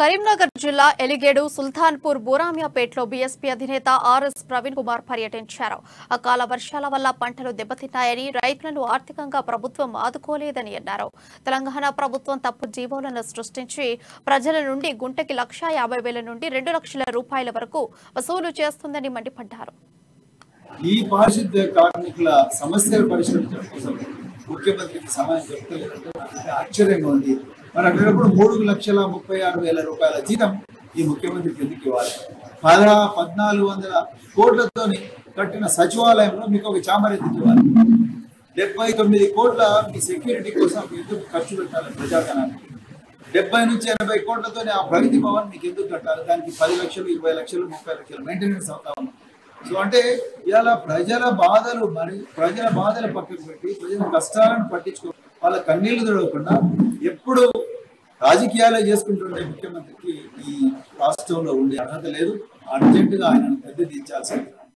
కరీంనగర్ జిల్లా ఎలిగేడు సుల్తాన్పూర్ బూరామియాపేటలో బీఎస్పీ అధినేత ఆర్ఎస్ ప్రవీణ్ కుమార్ పర్యటించారు. అకాల వర్షాల వల్ల పంటలు దెబ్బతిన్నాయని రైతులను ఆర్థికంగా ప్రభుత్వం ఆదుకోలేదని అన్నారు. తెలంగాణ ప్రభుత్వం తప్పు జీవోలను సృష్టించి ప్రజల నుండి గుంటకి లక్షా యాభై వేల నుండి రెండు లక్షల రూపాయల వరకు వసూలు చేస్తుందని మండిపడ్డారు. ఈ పారిశుద్ధ్య కార్మికుల సమస్యలు పరిష్కరించడం కోసం ముఖ్యమంత్రికి సమయం చెప్తలేదు. ఆశ్చర్యంగా ఉంది. మరి అక్కడప్పుడు మూడు లక్షల ముప్పై ఆరు వేల రూపాయల జీతం ఈ ముఖ్యమంత్రికి ఎందుకు ఇవ్వాలి? పద పద్నాలుగు వందల కోట్లతోని కట్టిన సచివాలయంలో మీకు ఒక చామర్ ఎందుకు ఇవ్వాలి? డెబ్బై తొమ్మిది కోట్ల మీ సెక్యూరిటీ కోసం ఎందుకు ఖర్చు పెట్టాలి ప్రజాధనానికి? డెబ్బై నుంచి ఎనభై కోట్లతోనే ఆ ప్రగతి భవన్ మీకు ఎందుకు కట్టాలి? దానికి పది లక్షలు ఇరవై లక్షలు ముప్పై లక్షలు మెయింటెనెన్స్ అవుతా ఉంది సో అంటే ఇవాళ ప్రజల బాధలు మరి ప్రజల బాధలు పక్కకు పెట్టి ప్రజల కష్టాలను పట్టించుకో వాళ్ళ కన్నీళ్ళు తొడవకుండా ఎప్పుడు రాజకీయాలే చేసుకుంటున్న ముఖ్యమంత్రికి ఈ రాష్ట్రంలో ఉండే అర్హత లేదు. అర్జెంటుగా ఆయనను పెద్ద దించాల్సింది